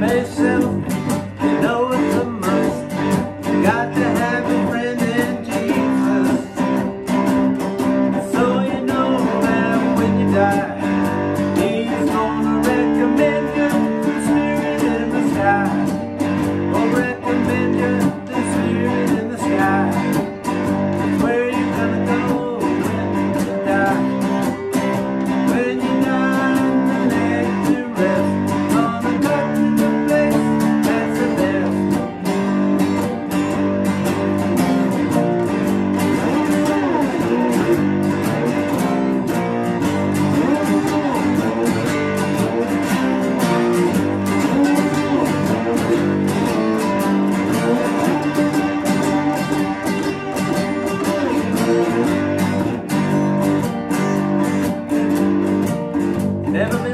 pensei never been